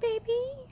Baby.